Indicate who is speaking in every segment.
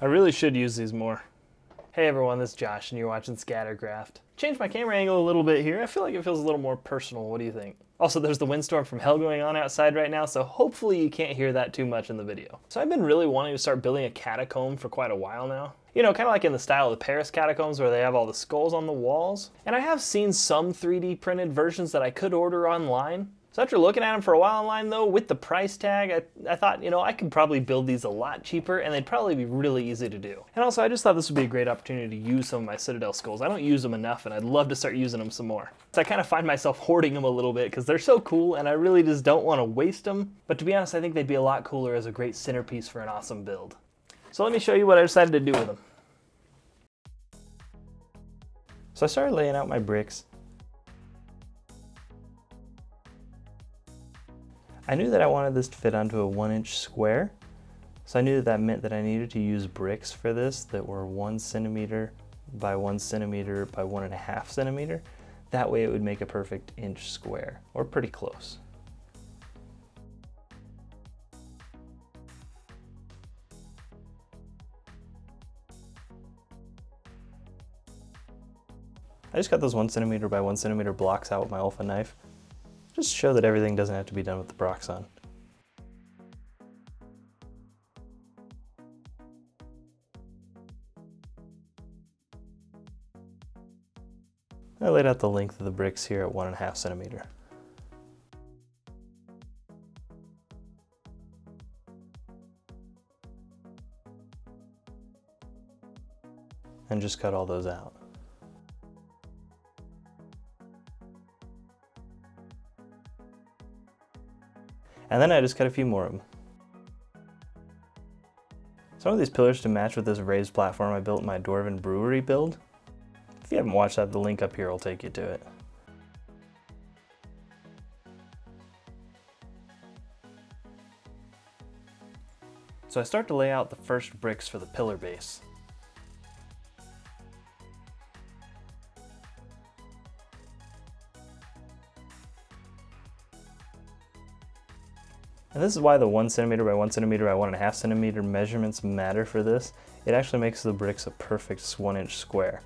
Speaker 1: I really should use these more. Hey everyone, this is Josh and you're watching Scattercraft. Changed my camera angle a little bit here. I feel like it feels a little more personal. What do you think? Also, there's the windstorm from hell going on outside right now, so hopefully you can't hear that too much in the video. So I've been really wanting to start building a catacomb for quite a while now. You know, kind of like in the style of the Paris catacombs where they have all the skulls on the walls. And I have seen some 3D printed versions that I could order online. So after looking at them for a while online though, with the price tag, I, I, thought, you know, I could probably build these a lot cheaper and they'd probably be really easy to do. And also I just thought this would be a great opportunity to use some of my Citadel skulls. I don't use them enough and I'd love to start using them some more. So I kind of find myself hoarding them a little bit because they're so cool and I really just don't want to waste them. But to be honest, I think they'd be a lot cooler as a great centerpiece for an awesome build. So let me show you what I decided to do with them. So I started laying out my bricks I knew that I wanted this to fit onto a one inch square. So I knew that that meant that I needed to use bricks for this that were one centimeter by one centimeter by one and a half centimeter. That way it would make a perfect inch square, or pretty close. I just got those one centimeter by one centimeter blocks out with my Olfa knife. Just show that everything doesn't have to be done with the Proxxon. I laid out the length of the bricks here at one and a half centimeter. And just cut all those out. And then I just cut a few more of them. Some of these pillars to match with this raised platform I built in my Dwarven Brewery build. If you haven't watched that, the link up here will take you to it. So I start to lay out the first bricks for the pillar base. And this is why the one centimeter by one centimeter by one and a half centimeter measurements matter for this. It actually makes the bricks a perfect one inch square.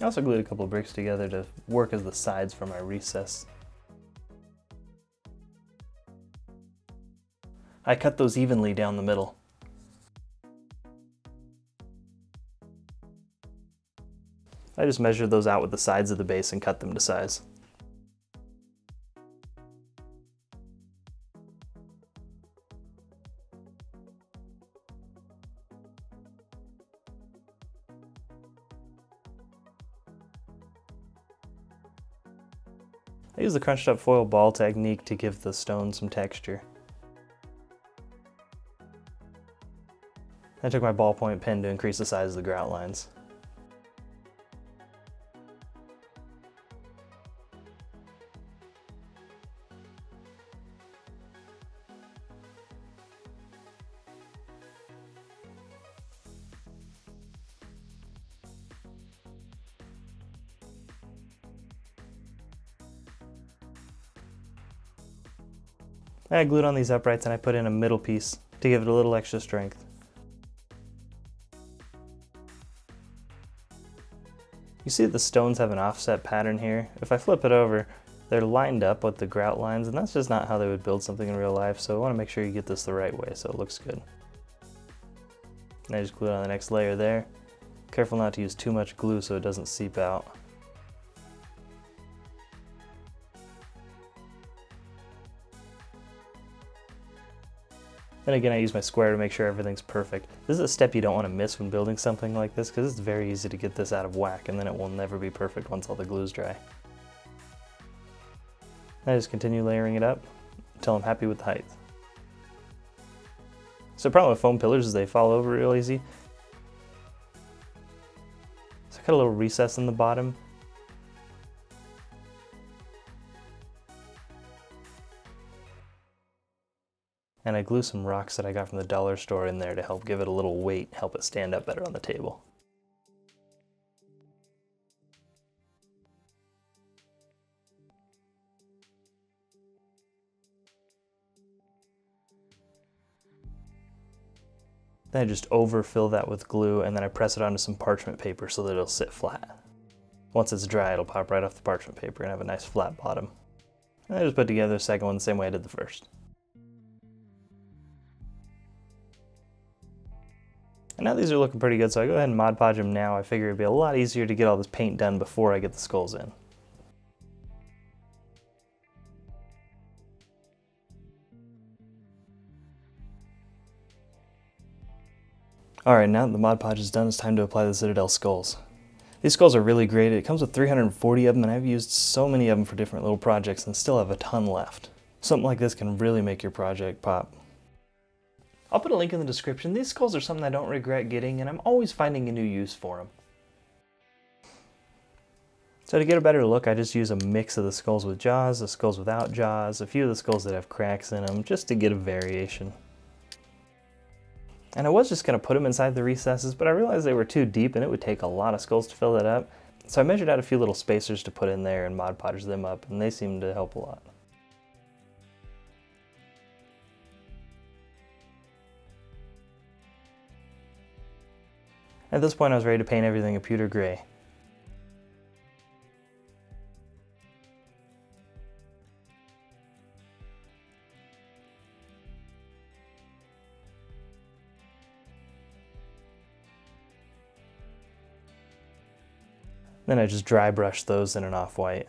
Speaker 1: I also glued a couple bricks together to work as the sides for my recess. I cut those evenly down the middle. I just measured those out with the sides of the base and cut them to size. I use the crunched up foil ball technique to give the stone some texture. I took my ballpoint pen to increase the size of the grout lines. I glued on these uprights and I put in a middle piece to give it a little extra strength. You see that the stones have an offset pattern here. If I flip it over, they're lined up with the grout lines and that's just not how they would build something in real life, so I want to make sure you get this the right way so it looks good. And I just glued on the next layer there. Careful not to use too much glue so it doesn't seep out. Then again, I use my square to make sure everything's perfect. This is a step you don't want to miss when building something like this because it's very easy to get this out of whack and then it will never be perfect once all the glue's dry. I just continue layering it up until I'm happy with the height. So the problem with foam pillars is they fall over real easy. So I cut a little recess in the bottom And I glue some rocks that I got from the dollar store in there to help give it a little weight, help it stand up better on the table. Then I just overfill that with glue and then I press it onto some parchment paper so that it'll sit flat. Once it's dry, it'll pop right off the parchment paper and have a nice flat bottom. And I just put together the second one the same way I did the first. And now these are looking pretty good, so I go ahead and Mod Podge them now. I figure it'd be a lot easier to get all this paint done before I get the skulls in. Alright, now that the Mod Podge is done, it's time to apply the Citadel skulls. These skulls are really great. It comes with 340 of them, and I've used so many of them for different little projects and still have a ton left. Something like this can really make your project pop. I'll put a link in the description. These skulls are something I don't regret getting, and I'm always finding a new use for them. So to get a better look, I just use a mix of the skulls with jaws, the skulls without jaws, a few of the skulls that have cracks in them, just to get a variation. And I was just going to put them inside the recesses, but I realized they were too deep and it would take a lot of skulls to fill that up. So I measured out a few little spacers to put in there and Mod Podged them up, and they seemed to help a lot. At this point I was ready to paint everything a pewter gray. Then I just dry brush those in an off-white.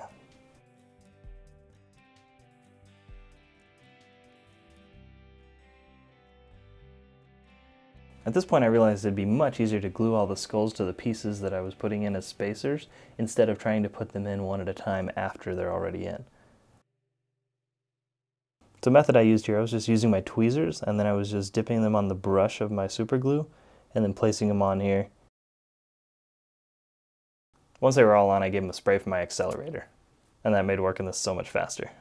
Speaker 1: At this point I realized it'd be much easier to glue all the skulls to the pieces that I was putting in as spacers instead of trying to put them in one at a time after they're already in. The method I used here, I was just using my tweezers and then I was just dipping them on the brush of my super glue and then placing them on here. Once they were all on, I gave them a spray from my accelerator and that made working this so much faster.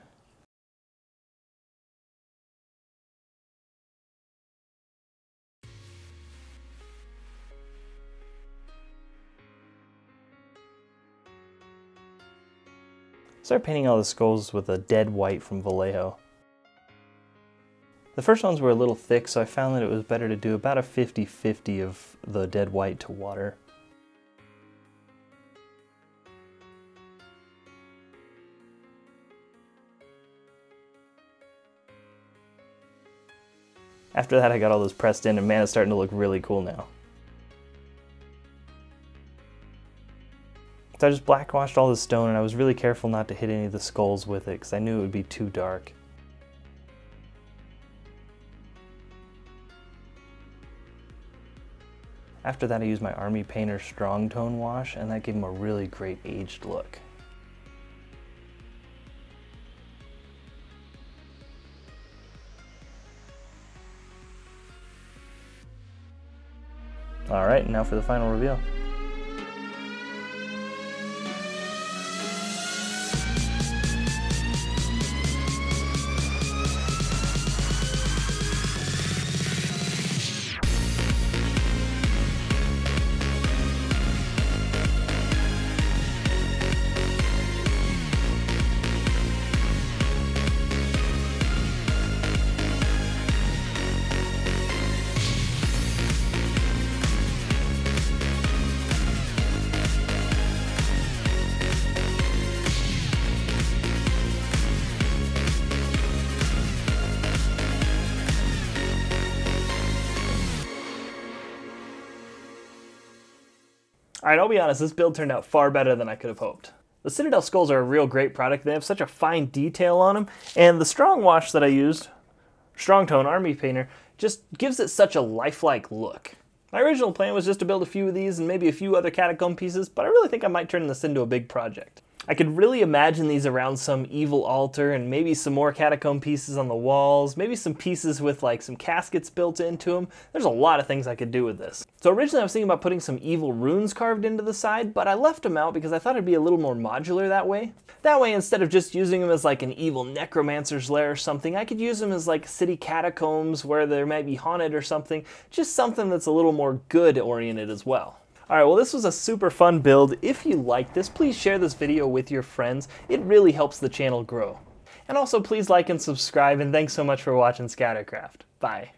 Speaker 1: Start painting all the skulls with a dead white from Vallejo. The first ones were a little thick, so I found that it was better to do about a 50-50 of the dead white to water. After that I got all those pressed in and man, it's starting to look really cool now. So I just blackwashed all the stone and I was really careful not to hit any of the skulls with it because I knew it would be too dark. After that I used my Army Painter Strong Tone wash and that gave them a really great aged look. Alright, now for the final reveal. Alright, I'll be honest, this build turned out far better than I could have hoped. The Citadel skulls are a real great product. They have such a fine detail on them, and the strong wash that I used, Strong Tone Army Painter, just gives it such a lifelike look. My original plan was just to build a few of these and maybe a few other catacomb pieces, but I really think I might turn this into a big project. I could really imagine these around some evil altar and maybe some more catacomb pieces on the walls, maybe some pieces with like some caskets built into them. There's a lot of things I could do with this. So originally I was thinking about putting some evil runes carved into the side, but I left them out because I thought it'd be a little more modular that way. That way instead of just using them as like an evil necromancer's lair or something, I could use them as like city catacombs where they might be haunted or something. Just something that's a little more good oriented as well. Alright, well this was a super fun build. If you liked this, please share this video with your friends. It really helps the channel grow. And also please like and subscribe, and thanks so much for watching Scattercraft. Bye.